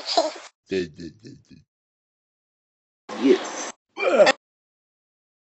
Yes.